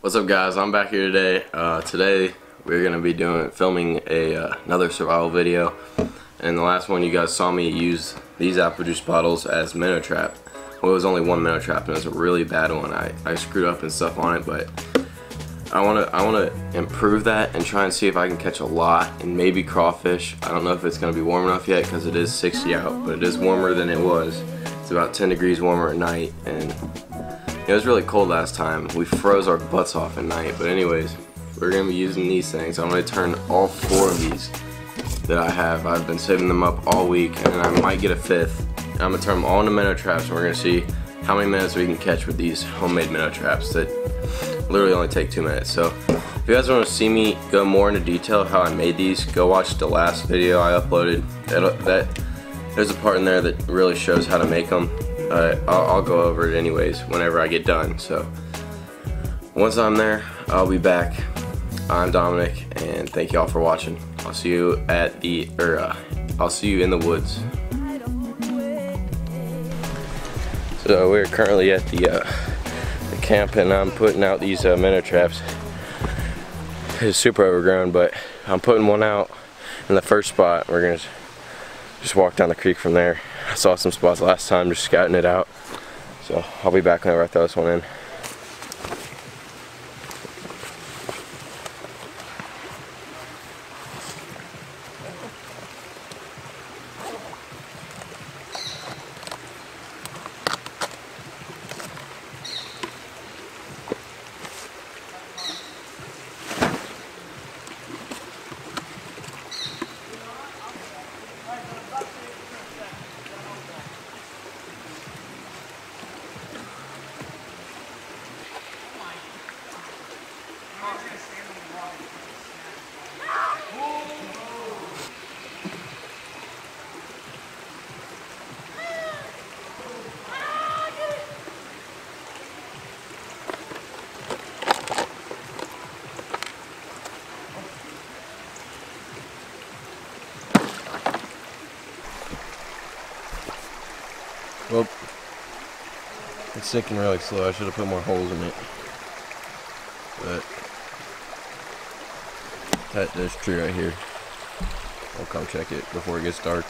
What's up guys, I'm back here today. Uh, today we're going to be doing filming a uh, another survival video. And the last one you guys saw me use these apple juice bottles as minnow trap. Well it was only one minnow trap and it was a really bad one. I, I screwed up and stuff on it but I want to I want to improve that and try and see if I can catch a lot and maybe crawfish. I don't know if it's going to be warm enough yet because it is 60 out but it is warmer than it was. It's about 10 degrees warmer at night and it was really cold last time. We froze our butts off at night. But anyways, we're going to be using these things. I'm going to turn all four of these that I have. I've been saving them up all week and I might get a fifth. And I'm going to turn them all into minnow traps and we're going to see how many minnows we can catch with these homemade minnow traps that literally only take two minutes. So if you guys want to see me go more into detail how I made these, go watch the last video I uploaded. That, that There's a part in there that really shows how to make them uh, I'll, I'll, go over it anyways whenever I get done. So once I'm there, I'll be back. I'm Dominic, and thank you all for watching. I'll see you at the, or uh, I'll see you in the woods. So we're currently at the, uh, the camp, and I'm putting out these uh, minnow traps. It's super overgrown, but I'm putting one out in the first spot. We're gonna just walk down the creek from there. I saw some spots last time just scouting it out. So I'll be back whenever I throw this one in. Well, sinking really slow. I should have put more holes in it. But that this tree right here. I'll come check it before it gets dark.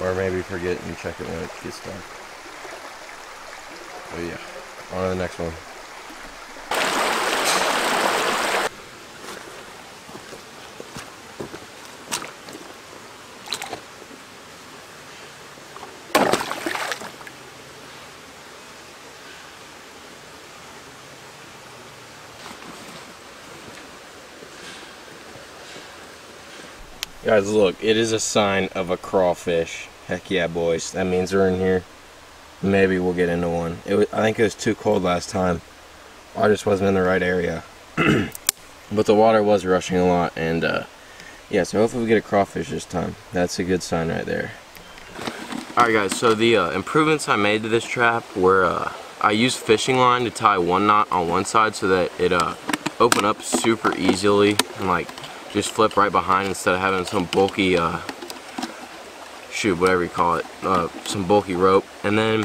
Or maybe forget and check it when it gets dark. But yeah, on to the next one. Guys, look, it is a sign of a crawfish. Heck yeah, boys. That means they're in here. Maybe we'll get into one. It was, I think it was too cold last time. I just wasn't in the right area. but the water was rushing a lot, and uh, yeah, so hopefully we get a crawfish this time. That's a good sign right there. Alright guys, so the uh, improvements I made to this trap were uh, I used fishing line to tie one knot on one side so that it uh, opened up super easily and like just flip right behind instead of having some bulky uh, shoot whatever you call it uh, some bulky rope. And then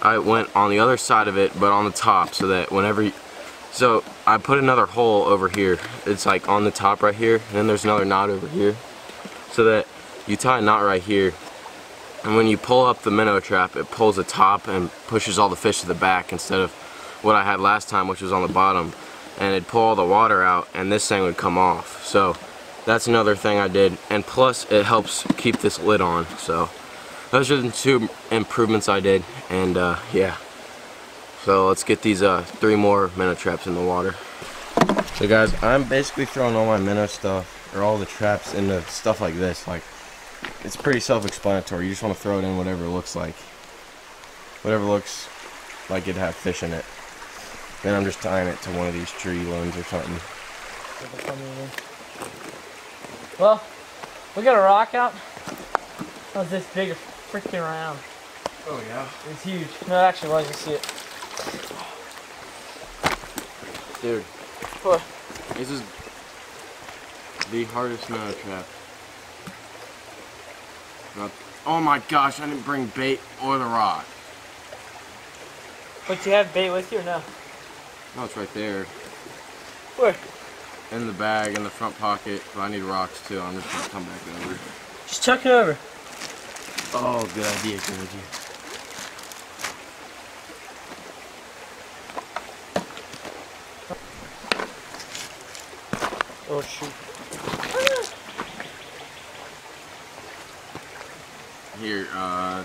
I went on the other side of it but on the top so that whenever you, so I put another hole over here. It's like on the top right here and then there's another knot over here so that you tie a knot right here. And when you pull up the minnow trap it pulls the top and pushes all the fish to the back instead of what I had last time which was on the bottom and it'd pull all the water out and this thing would come off. So that's another thing I did. And plus it helps keep this lid on. So those are the two improvements I did. And uh, yeah. So let's get these uh, three more minnow traps in the water. So guys, I'm basically throwing all my minnow stuff or all the traps into stuff like this. Like it's pretty self-explanatory. You just want to throw it in whatever it looks like. Whatever looks like it'd have fish in it. Then I'm just tying it to one of these tree limbs or something. Well, we got a rock out. That was this big freaking round. Oh yeah? It's huge. No, it actually was. You see it. Dude. What? This is the hardest minnow trap. Oh my gosh, I didn't bring bait or the rock. But you have bait with you or no? No, it's right there. Where? In the bag, in the front pocket. But I need rocks too. I'm just gonna come back over. Just chuck it over. Oh, good idea, good idea. Oh shoot. Here, uh,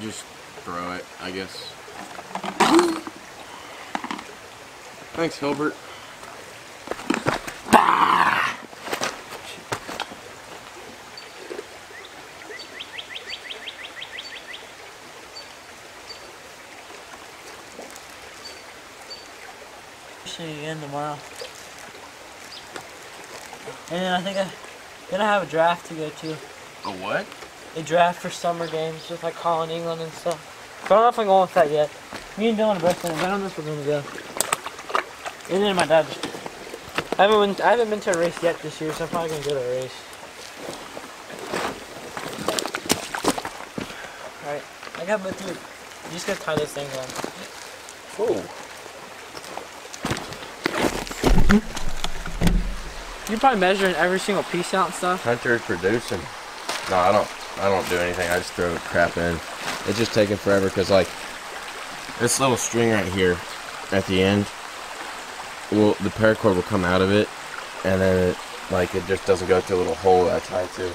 just throw it, I guess. Thanks, Hilbert. See you again tomorrow. And then I think I gonna have a draft to go to. A what? A draft for summer games with like Colin England and stuff. So I don't know if I'm going with that yet. Me and Dylan are both I don't know if we're gonna go. And then my dad. I haven't been, I haven't been to a race yet this year, so I'm probably gonna go to a race. Alright, I got my you. You just gotta tie this thing on. Oh. You're probably measuring every single piece out and stuff. Hunter's producing. No, I don't. I don't do anything. I just throw crap in. It's just taking forever because like this little string right here at the end, well, the paracord will come out of it, and then it, like it just doesn't go through a little hole that I tie to.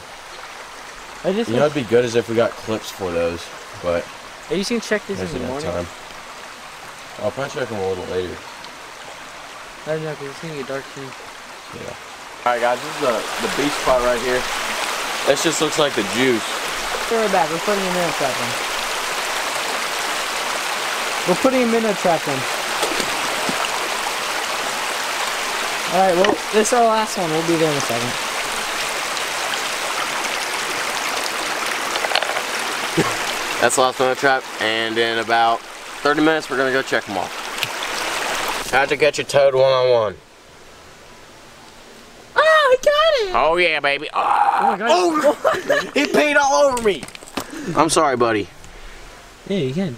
I just You know, it'd be good as if we got clips for those, but Are you gonna check this there's in the morning? time. I'll probably check them a little later. I don't know, because it's gonna get dark soon. Yeah. Alright guys, this is the, the beach spot right here. This just looks like the juice. Throw it back. We're putting a minnow trap in. We're putting a minnow trap in. Alright, well, this is our last one. We'll be there in a second. That's the last minnow trap, and in about 30 minutes we're gonna go check them all. How'd you get your toad one on one? Oh, I got it! Oh yeah, baby. Oh, Oh my god. oh it peed all over me. I'm sorry, buddy. Yeah, you can.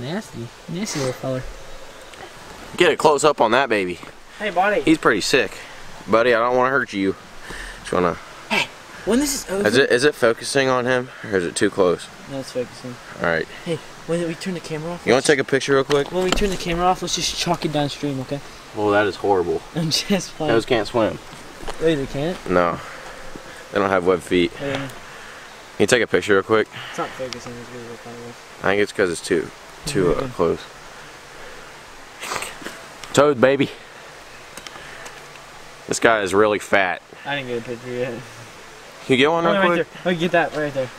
Nasty. Nasty little feller. Get a close up on that baby. Hey, buddy. He's pretty sick, buddy. I don't want to hurt you. Just wanna. Hey, when this is over. Is it is it focusing on him or is it too close? No, it's focusing. All right. Hey, when we turn the camera off. You want to take a picture real quick? When we turn the camera off, let's just chalk it downstream, okay? Well, that is horrible. I'm just playing. Those can't swim. Wait, they can't? No, they don't have web feet. Wait, Can you take a picture real quick? it's not focusing. It's really what that was. I think it's because it's too too uh, close. Toad, baby. This guy is really fat. I didn't get a picture yet. Can you get one Oh, real right quick? there. Oh, get that right there.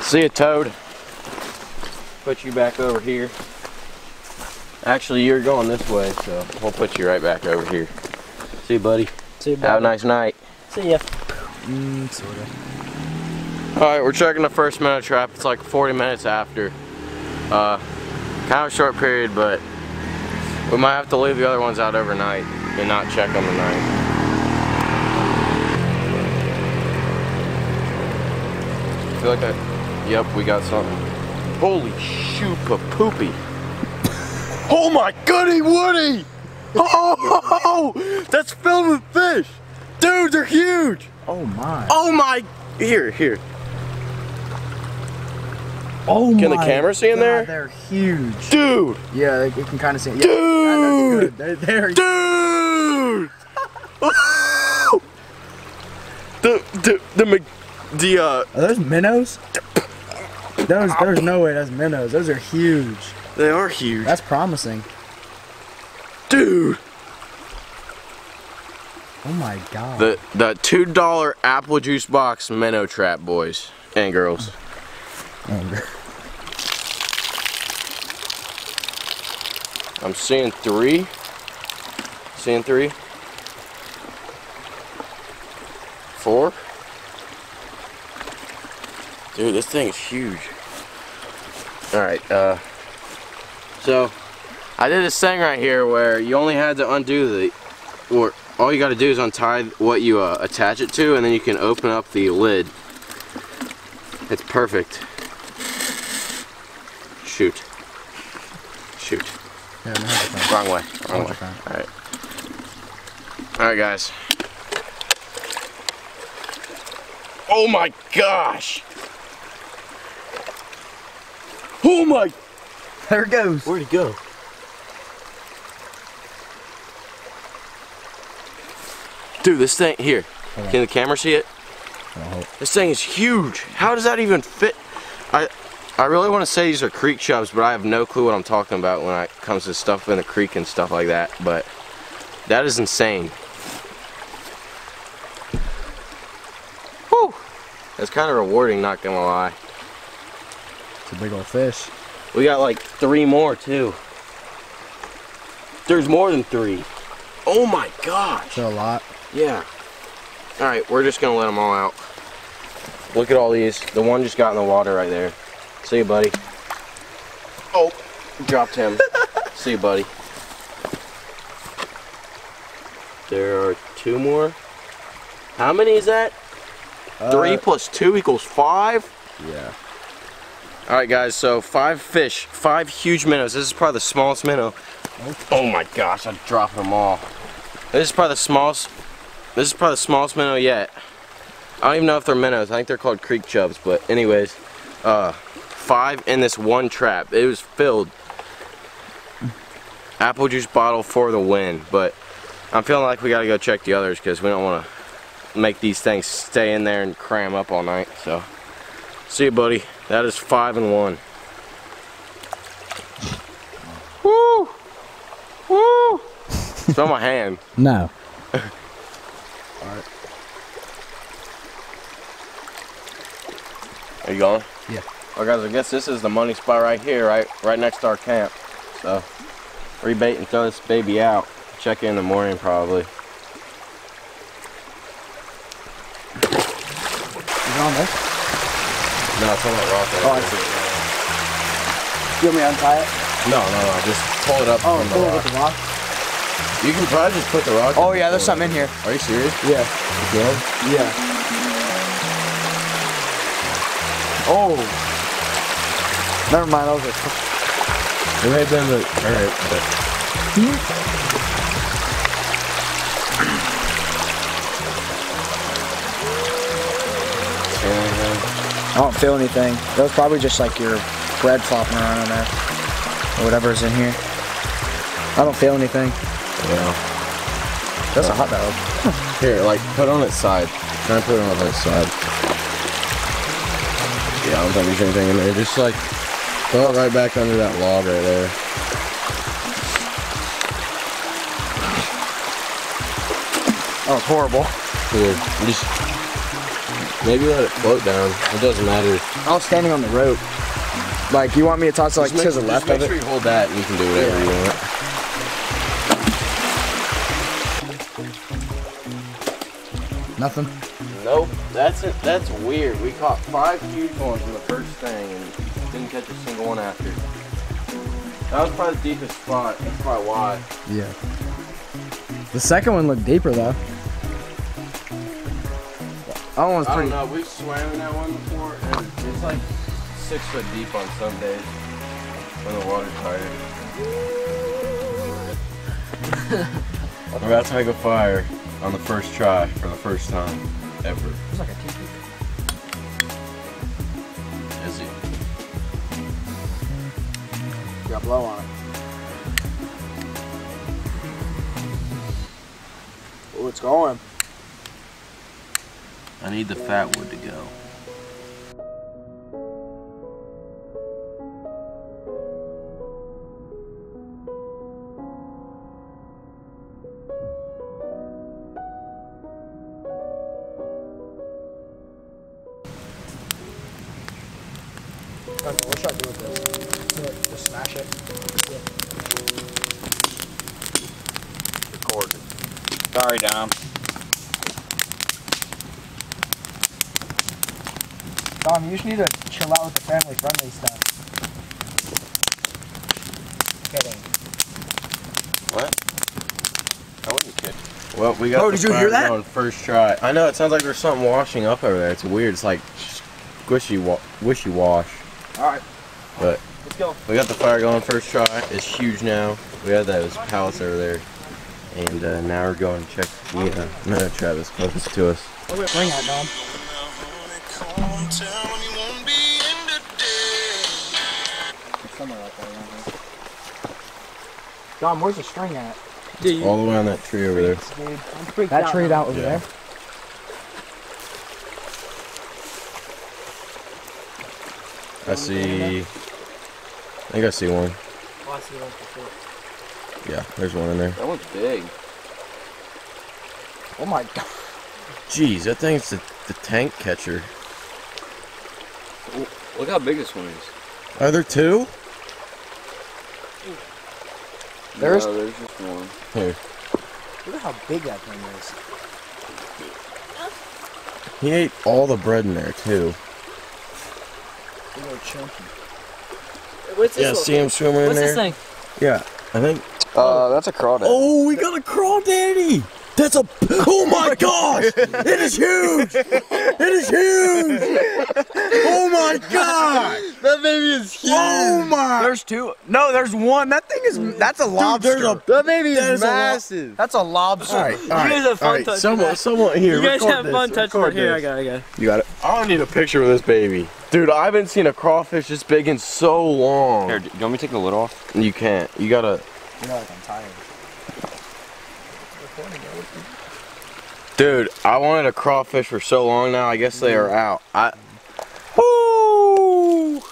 See a toad. Put you back over here. Actually, you're going this way, so we'll put you right back over here. See you, buddy. See you, Have a nice night. See ya. Mm, sort of. All right, we're checking the first minnow trap. It's like 40 minutes after. Uh, kind of a short period, but we might have to leave the other ones out overnight and not check them tonight. I feel like I, yep, we got something. Holy shoot, poopy. Oh my goody woody! Oh, that's filled with fish! Dude, they're huge! Oh my. Oh my, here, here. Oh Can the camera see in God, there? They're huge. Dude! Yeah, they, you can kind of see. Yeah, Dude! Yeah. They're, they're Dude! the the the the uh Are those minnows? Those, there's no way that's minnows. Those are huge. they are huge. That's promising. Dude! Oh my god. The the two dollar apple juice box minnow trap boys and girls. Anger. I'm seeing three. Seeing three. Four. Dude, this thing is huge. Alright, uh so I did this thing right here where you only had to undo the or all you gotta do is untie what you uh, attach it to and then you can open up the lid. It's perfect. shoot. Shoot. Yeah, no, hold your phone. Wrong way. Wrong way. All right. All right, guys. Oh my gosh! Oh my! There it goes. Where'd he go? Dude, this thing here. Can the camera see it? Oh, This thing is huge. How does that even fit? I I really want to say these are creek chubs, but I have no clue what I'm talking about when it comes to stuff in the creek and stuff like that. But that is insane. Whew. It's kind of rewarding, not gonna lie. it's a big old fish. We got like three more too. There's more than three. Oh my gosh. So a lot. Yeah. All right, we're just gonna let them all out. Look at all these. The one just got in the water right there. See you, buddy. Oh, dropped him. See you, buddy. There are two more. How many is that? Three Uh, plus two equals five. Yeah. All right, guys. So five fish, five huge minnows. This is probably the smallest minnow. Oh my gosh, I'm dropping them all. This is probably the smallest. This is probably the smallest minnow yet. I don't even know if they're minnows. I think they're called creek chubs. But anyways, uh, five in this one trap. It was filled. Apple juice bottle for the win. But I'm feeling like we gotta go check the others because we don't want to make these things stay in there and cram up all night. So, see you, buddy. That is five and one. Woo! Woo! Smell my hand. No. Alright. Are you going? Yeah. Well, guys, I guess this is the money spot right here, right, right next to our camp. So, rebait and throw this baby out. Check in the morning probably. Is it on there? No, it's on that rock. right Oh, I see. You want me to untie it? No, no, no. Just pull it up Oh, from the cool rock. with the rock. You can probably just put the rock. Oh yeah, there's something in here. Are you serious? Yeah. Yeah. Yeah. Oh. Never mind. I was like, It may have been the. Alright. I don't feel anything. That was probably just like your bread flopping around in there, or whatever's in here. I don't feel anything. Yeah. That's a hot dog. Here, like, put on its side. Try and put it on its side. Yeah, I don't think there's anything in there. Just like, throw it right back under that log right there. Oh, it's horrible. Here, just maybe let it float down. It doesn't matter. I was standing on the rope. Like, you want me to toss it like Just to make- the just left make of it? sure you hold that and you can do whatever you want. Nothing. Nope, that's it. That's weird. We caught five huge ones in the first thing and didn't catch a single one after. That was probably the deepest spot. That's probably why. Yeah. The second one looked deeper though. That one was I don't know. We've swam in that one before, and it's like six foot deep on some days when the water's higher. We're about to make a fire on the first try for the first time ever. Got blow on it. Oh, it's going. I need the fat wood to go. What should I do with this? Just smash it. Recorded. Sorry, Dom. Dom, you just need to chill out with the family friendly stuff. Kidding. What? I wouldn't kid. Well, we got Oh, the did you hear that? going first try. I know it sounds like there's something washing up over there. It's weird. It's like squishy, wa- wishy wash. Alright. But Let's go. We got the fire going first try. It's huge now. We had those pallets over there. And uh, now we're going to check the uh, minnow trap that's closest to us. Bring that, Dom. Somewhere like that around here. Dom, where's the string at? Dude, All the way on that tree over there. dude, That tree now. down over Yeah. there? I see. I think I see one. Oh, I see one for sure. Yeah, there's one in there. That one's big. Oh my god. Jeez, that thing's the, the tank catcher. Look how big this one is. Are there two? There's- No, there's just one. Here. Look at how big that thing is. He ate all the bread in there too. Big old chunky. What's this? Yeah, little- see him swimming in What's there? this thing? Yeah, I think. Uh, that's a crawdad. Oh, we got a crawdaddy! That's a. Oh my gosh! It is huge! It is huge! Oh my god! that baby is huge. Oh my! There's two. No, there's one. That thing is. That's a lobster. there's a- that baby That is is a massive. that's a lobster. All right, all right, guys have fun all right. touching Someone, that. someone here. You guys record have this, fun touching record it. Here, I got, I got. You got it. I don't need a picture of this baby, dude. I haven't seen a crawfish this big in so long. Here, do you want me to take the lid off? You can't. You gotta. You know, like I'm tired. Dude, I wanted a crawfish for so long now. I guess they are mm. out. I. Mm. Woo!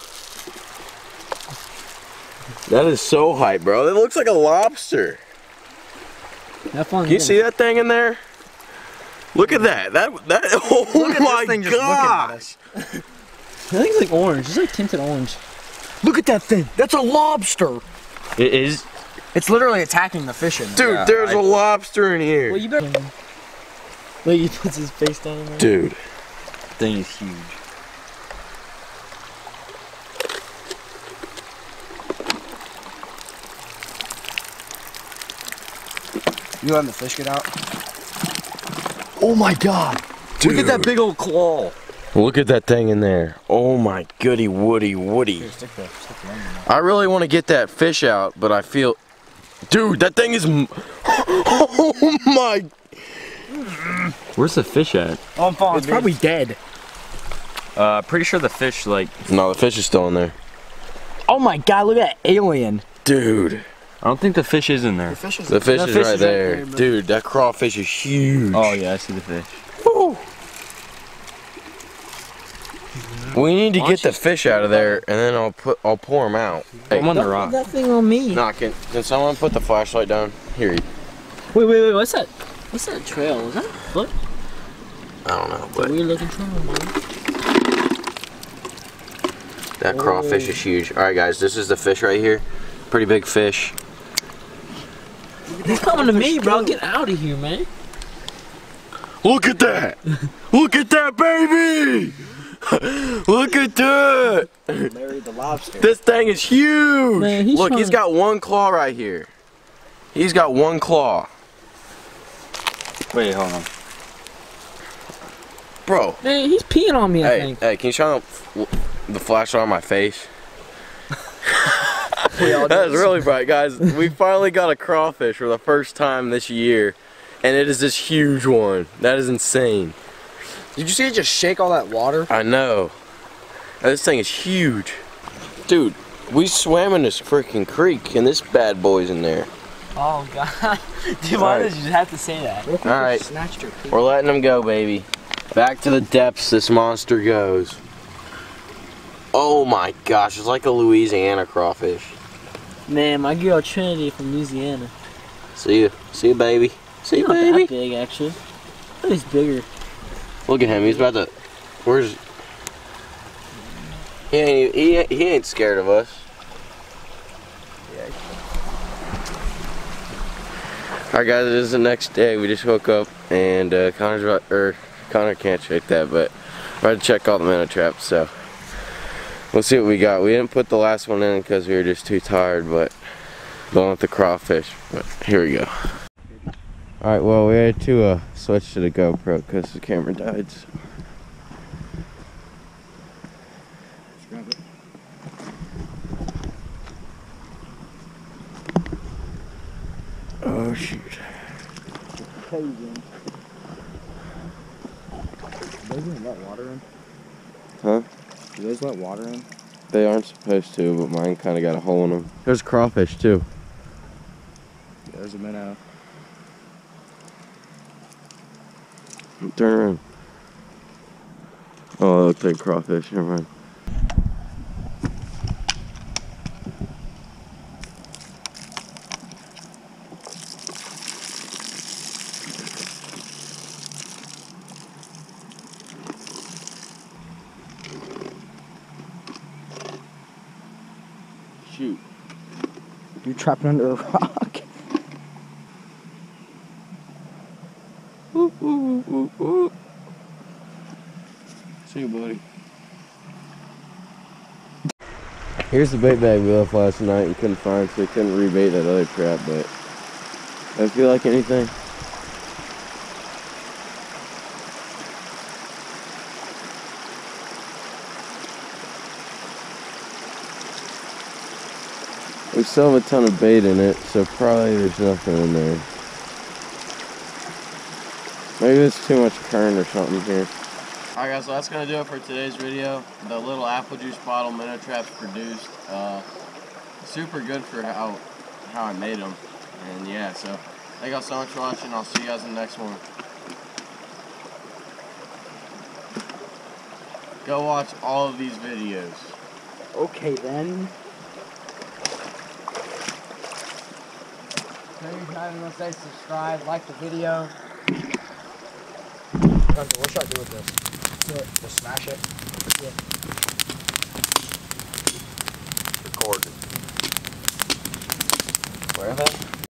That is so hype, bro. It looks like a lobster. Have fun. Can you see that thing in there? Look at that. That that. Oh Look at oh my this I think it's like orange. It's like tinted orange. Look at that thing. That's a lobster. It is. It's literally attacking the fish in there. Dude, Yeah, there's I- a lobster in here. Well, you better. Look, he puts his face down in there. Dude. Thing is huge. You letting the fish get out? Oh my god. Dude. Look at that big old claw. Look at that thing in there. Oh my goody woody woody. Here, stick the, stick the lemon I really want to get that fish out, but I feel. Dude, that thing is. Oh my. Where's the fish at? Oh, I'm falling. It's probably dead. Uh, pretty sure the fish like. No, the fish is still in there. Oh my god, look at that alien. Dude, I don't think the fish is in there. The fish is the fish, The is, fish right is right there. there. Dude, that crawfish is huge. Oh yeah, I see the fish. Woo. We need to get the fish out of there, and then I'll put I'll pour them out. Hey, I'm on the rock. that thing on me. nah, can, can someone put the flashlight down? Here, Wait, wait, wait. What's that? What's that trail? Is that a foot? I don't know, It's a but weird looking trail, man. that crawfish is huge. All right, guys, this is the fish right here. Pretty big fish. He's coming to me, bro. Get out of here, man. Look at that! Look at that, baby! Look at that! Larry the lobster. This thing is huge! Man, he's Look, he's got one claw right here. He's got one claw. Wait, hold on. Bro, Man, he's peeing on me. I hey, think. hey, can you shine the, the flashlight on my face? That is really bright, guys. We finally got a crawfish for the first time this year, and it is this huge one. That is insane. Did you see it just shake all that water? I know. This thing is huge. Dude, we swam in this freaking creek, and this bad boy's in there. Oh god, dude, why Alright. did you just have to say that? All right. Snatched your pee. We're letting him go, baby. Back to the depths this monster goes. Oh my gosh, it's like a Louisiana crawfish. Man, my girl Trinity from Louisiana. See you. See you, baby. See you, He's not that baby. big, actually. But he's bigger. Look at him. He's about to. Where's. He ain't, he, he ain't scared of us. Alright guys, it is the next day. We just woke up and uh, Connor's about, or Connor can't check that, but we're about to check all the minnow traps, so we'll see what we got. We didn't put the last one in because we were just too tired, but going with the crawfish. But here we go. Alright, well, we had to uh, switch to the GoPro because the camera died. So. Oh, shoot. Doesn't let water in? Huh? Do those let water in? They aren't supposed to, but mine kind of got a hole in them. There's crawfish, too. Yeah, there's a minnow. Turn around. Oh, that looks like crawfish. Never mind. Shoot. You're trapping under a rock. Whoop, whoop, whoop, whoop. See you, buddy. Here's the bait bag we left last night and couldn't find, so we couldn't rebait that other trap, but I feel like anything. We still have a ton of bait in it, so probably there's nothing in there. Maybe there's too much current or something here. Alright guys, so that's going to do it for today's video. The little apple juice bottle minnow traps produced. Uh, super good for how, how I made them. And yeah, so thank y'all so much for watching. I'll see you guys in the next one. Go watch all of these videos. Okay then. If not even gonna say subscribe, like the video. What should I do with this? Just smash it. Record. Where